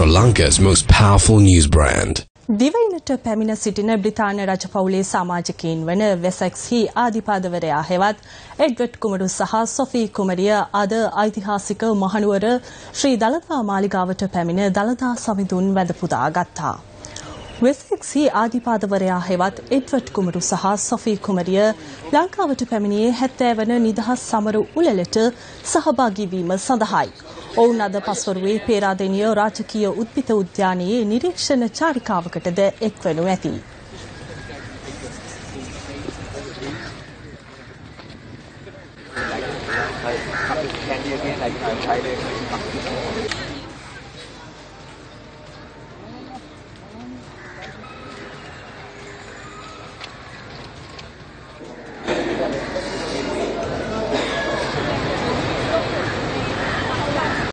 Sri Lanka's most powerful news brand. දිවයිනට පැමිණ සිටින බ්‍රිතාන්‍ය රජපවුලේ සමාජකයින් වන වෙසක්හි ආධිපාදවරයා හෙවත් එඩ්වඩ් කුමරු සහ සොෆී කුමරිය අද ඓතිහාසික මහනුවර ශ්‍රී දළදා මාලිගාවට පැමිණ දළදා සමිඳුන් වැඳ පුදා ගත්තා. වෙසෙක්සි ආධිපාදවරයා හෙවත් එඩ්වඩ් කුමරු සහ සොෆී කුමරිය ලංකාවට පැමිණියේ හැත්තෑ වන නිදහස් සමරු උළෙලට සහභාගිවීම සඳහායි. ඔවුන් අද පස්වරුවේ පේරාදෙනිය රාජකීය උද්භිත උද්‍යානයේ නිරීක්ෂණ චාරිකාවකටද එක්වනු ඇති. candy again,